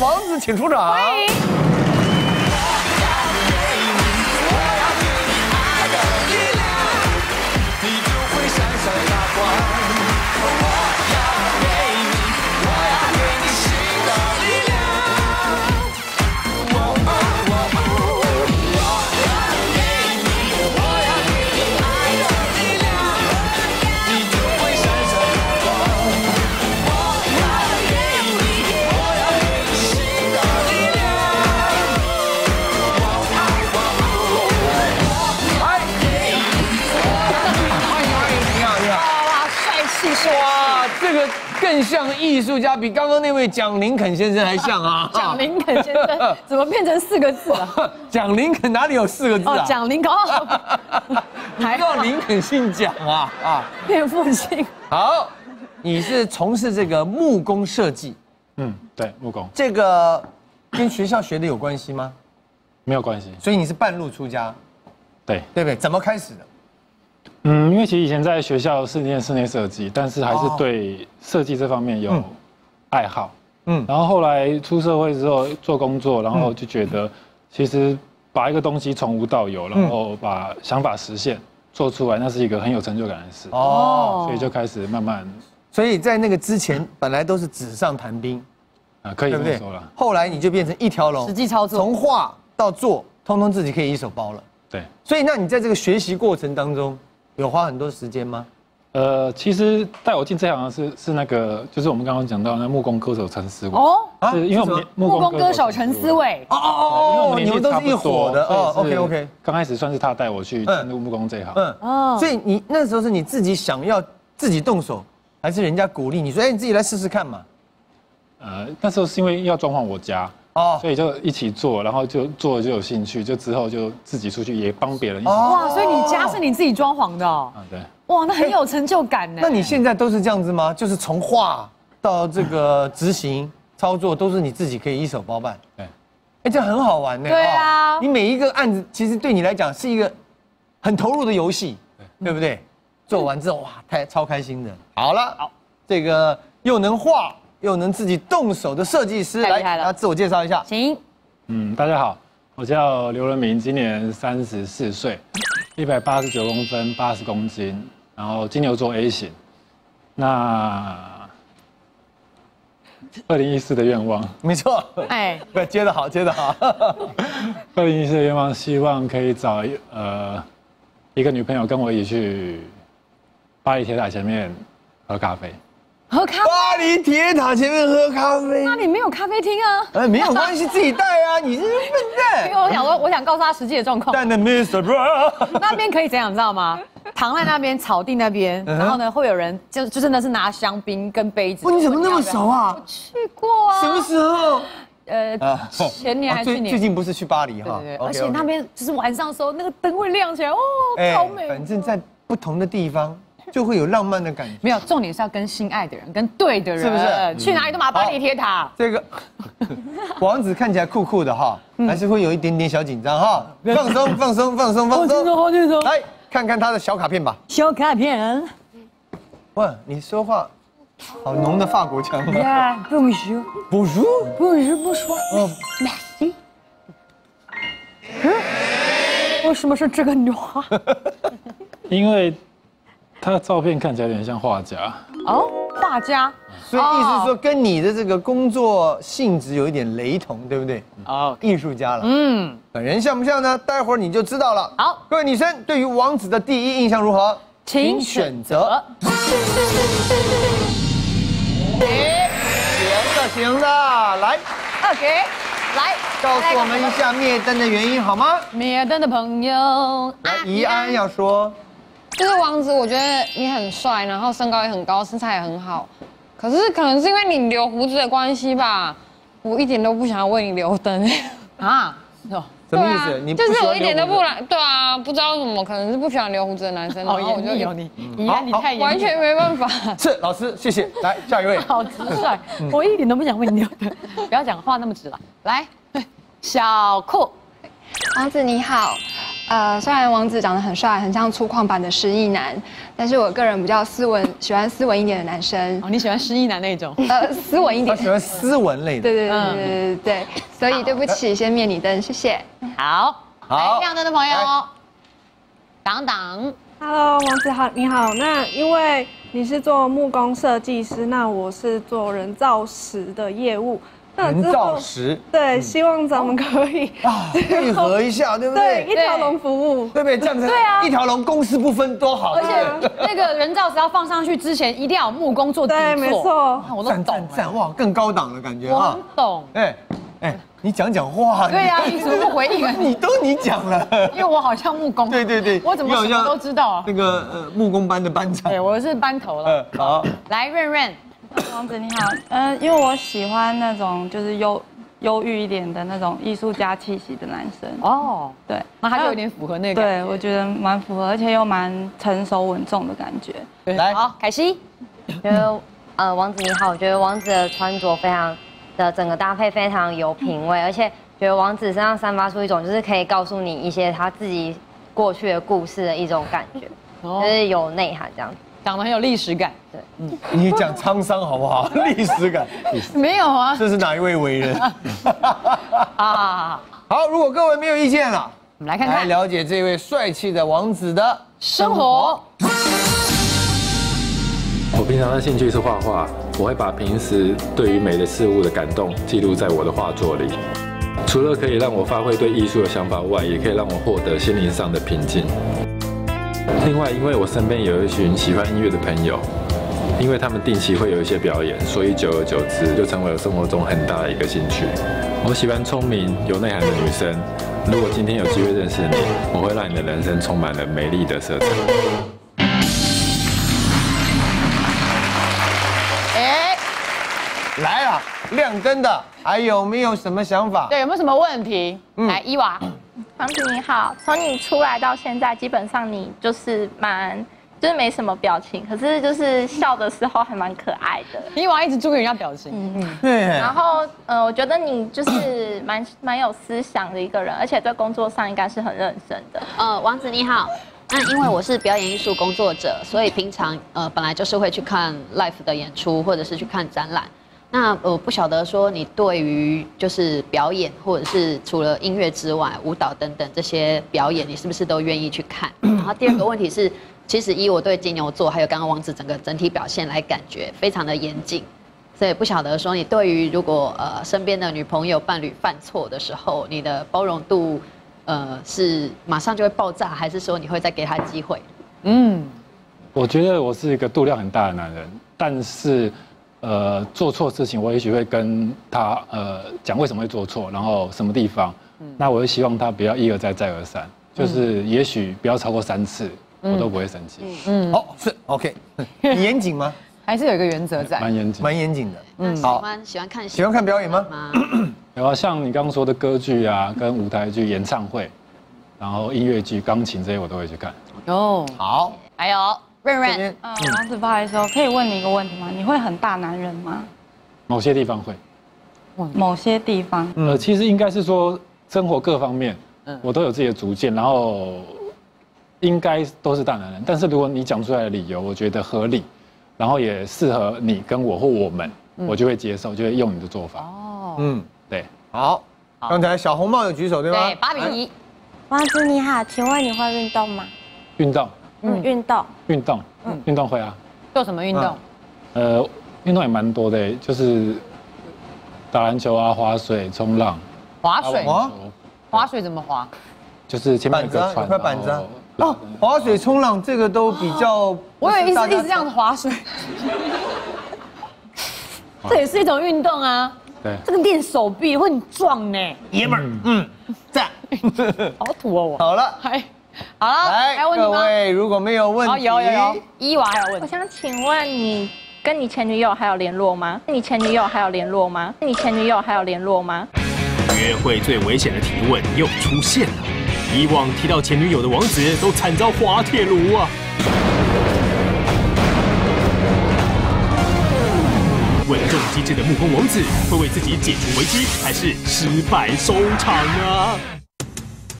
王子请出场。这个更像艺术家，比刚刚那位蒋林肯先生还像啊！蒋林肯先生 怎么变成四个字了？蒋林肯哪里有四个字哦啊？，蒋林肯，哦你知道林肯姓蒋啊啊！变父亲。好，你是从事这个木工设计，嗯，对，木工这个跟学校学的有关系吗？没有关系。所以你是半路出家，对，对不对？怎么开始的？嗯，因为其实以前在学校是念室内设计，但是还是对设计这方面有嗯爱好。嗯，然后后来出社会之后做工作，然后就觉得其实把一个东西从无到有，然后把想法实现做出来，那是一个很有成就感的事。哦，所以就开始慢慢所以在那个之前，本来都是纸上谈兵，啊，可以这么说了。？后来你就变成一条龙，实际操作从画到做，通通自己可以一手包了。对，所以，那你在这个学习过程当中，有花很多时间吗？呃，其实带我进这行是是那个，就是我们刚刚讲到那木工歌手陈思伟。哦，啊是因为我们木工歌手陈思伟。哦哦哦，因为我们你们都是一伙的哦。OK OK，刚开始算是他带我去进入木工这一行。嗯，哦，所以你那时候是你自己想要自己动手，还是人家鼓励你说，哎，你自己来试试看嘛？呃，那时候是因为要装潢我家，哦所以就一起做，然后就做了就有兴趣，就之后就自己出去也帮别人一起。哦哇，所以你家是你自己装潢的哦？啊，对，哇，那很有成就感呢。那你现在都是这样子吗？就是从画到这个执行操作，都是你自己可以一手包办？对，哎，这很好玩呢。对啊哦你每一个案子其实对你来讲是一个很投入的游戏，对不对？做完之后哇，太超开心的。好了，好，这个又能画又能自己动手的设计师，太厉害了他自我介绍一下。行，嗯，大家好，我叫刘仁明，今年三十四岁，一百八十九公分，八十公斤，然后金牛座 A 型。那二零一四的愿望，没错，哎，不接得好，接得好。二零一四的愿望，希望可以找一呃一个女朋友跟我一起去巴黎铁塔前面喝咖啡。喝咖啡？巴黎铁塔前面喝咖啡，那里没有咖啡厅啊？哎，没有关系，自己带啊，你这是笨蛋因为 我想说，我想告诉他实际的状况。蛋。蛋的 Mr. Brown，那边可以怎样，你知道吗？躺在那边草地那边，然后呢，会有人就就真的是拿香槟跟杯子。哇，你怎么那么熟？啊？去过啊。什么时候？呃，啊前年还是去年？最最近不是去巴黎哈对对而且那边就是晚上的时候，那个灯会亮起来，哦，哎超美。反正在不同的地方 就会有浪漫的感觉。没有，重点是要跟心爱的人，跟对的人，是不是去哪里都马巴黎铁塔。这个王子看起来酷酷的哈，嗯还是会有一点点小紧张哈。放松，放松，放松，放松。放轻松来看看他的小卡片吧。小卡片哇，你说话好浓的法国腔啊！呀，不说，不如不是不说，哦，Merci。嗯，为什么是这个女孩？因为他的照片看起来有点像画家，哦，画家。所以意思是说跟你的这个工作性质有一点雷同，对不对？哦，艺术家了，嗯，本人像不像呢？待会儿你就知道了。好各位女生对于王子的第一印象如何？请选择。行的，行的，来 OK，来告诉我们一下灭灯的原因好吗？灭灯的朋友。来，怡安要说，就是王子，我觉得你很帅，然后身高也很高，身材也很好。可是可能是因为你留胡子的关系吧，我一点都不想要为你留灯。啊，哦 什么意思？你不喜欢就是我一点都不来，对啊，不知道为什么，可能是不喜欢留胡子的男生，然好后我就严厉哦你，怡安你太严了完全没办法。是老师，谢谢。来，下一位。好直率，我一点都不想为你留的，不要讲话那么直了。来，小酷，王子你好，呃，虽然王子长得很帅，很像粗犷版的失忆男，但是我个人比较斯文，喜欢斯文一点的男生，哦，你喜欢失忆男那种？呃，斯文一点。我喜欢斯文类的。对对对对对对对，所以对不起，先灭你灯，谢谢。好，好来亮灯的朋友来，党党，Hello，王子好，你好。那因为你是做木工设计师，那我是做人造石的业务。那人造石对，希望咱们可以啊，配合一下，对不对对？一条龙服务。对不对？这样子，对啊一条龙公私不分多好，而且那个人造石要放上去之前，一定要有木工做底座。对没错啊我都赞懂赞，赞，哇，更高档的感觉啊我很！懂。哎哎，你讲讲话，对呀，你怎么不回应啊？你都你讲了，因为我好像木工。对对对，我怎么什么都知道啊？那个呃木工班的班长对，，我是班头了。呃，好，来，润润，王子你好，嗯、因为我喜欢那种就是忧忧郁一点的那种艺术家气息的男生。哦，对，那他就有点符合那个。对，我觉得蛮符合，而且又蛮成熟稳重的感觉。对来好，凯西，觉得呃，王子你好，我觉得王子的穿着非常的整个搭配非常有品味，而且觉得王子身上散发出一种就是可以告诉你一些他自己过去的故事的一种感觉，哦就是有内涵这样子。长得很有历史感。对你讲沧桑好不好？历史感，没有啊。这是哪一位伟人？啊，好，如果各位没有意见了，我们来看看了解这位帅气的王子的生活。我平常的兴趣是画画，我会把平时对于美的事物的感动记录在我的画作里。除了可以让我发挥对艺术的想法外，也可以让我获得心灵上的平静。另外，因为我身边有一群喜欢音乐的朋友，因为他们定期会有一些表演，所以久而久之就成为了生活中很大的一个兴趣。我喜欢聪明有内涵的女生。如果今天有机会认识你，我会让你的人生充满了美丽的色彩。哎，来了，亮灯的，还有没有什么想法？对，有没有什么问题？嗯来，伊娃，王子你好，从你出来到现在，基本上你就是蛮，就是没什么表情，可是就是笑的时候还蛮可爱的。伊娃一直注意人家表情。嗯，对，然后，呃，我觉得你就是蛮蛮有思想的一个人，而且对工作上应该是很认真的。呃，王子你好。那因为我是表演艺术工作者，所以平常呃本来就是会去看 l i f e 的演出，或者是去看展览。那我不晓得说你对于就是表演，或者是除了音乐之外，舞蹈等等这些表演，你是不是都愿意去看？然后第二个问题是，其实以我对金牛座还有刚刚王子整个整体表现来感觉，非常的严谨。所以不晓得说你对于如果呃身边的女朋友伴侣犯错的时候，你的包容度呃是马上就会爆炸，还是说你会再给他机会？嗯，我觉得我是一个度量很大的男人，但是，呃，做错事情我也许会跟他呃讲为什么会做错，然后什么地方，那我会希望他不要一而再再而三，就是也许不要超过三次，我都不会生气，嗯，好是 OK，你严谨吗？还是有一个原则在。蛮严谨。蛮严谨的。嗯，喜欢喜欢看喜欢看表演吗？有啊像你刚刚说的歌剧啊，跟舞台剧、演唱会，然后音乐剧、钢琴这些我都会去看。哦，好，还有润润，嗯、王子不好意思哦，可以问你一个问题吗？你会很大男人吗？某些地方会，某些地方，呃，其实应该是说生活各方面嗯，我都有自己的主见，然后应该都是大男人。但是如果你讲出来的理由，我觉得合理，然后也适合你跟我或我们，我就会接受，就会用你的做法。哦，嗯，对，好。刚才小红帽有举手对吗？对，八比一，王子你好，请问你会运动吗？运动，嗯，运动。运动，嗯。运动会啊，做什么运动？呃，运动也蛮多的，就是打篮球啊、滑水、冲浪、划水？划水怎么划？就是前面有板子啊个船，有块板子哦，滑水、冲浪这个都比较，我以为一大家直一直这样子划水，这也是一种运动啊。对，这个练手臂会很壮呢，爷们儿，嗯，赞。好土哦我。好了，嗨，好了？各位，如果没有问哦，题，有有有，伊娃还有问题。我想请问你跟你前女友还有联络吗？你前女友还有联络吗？你前女友还有联络吗？约会最危险的提问又出现了。以往提到前女友的王子都惨遭滑铁卢啊！稳重机智的木工王子会为自己解除危机，还是失败收场啊？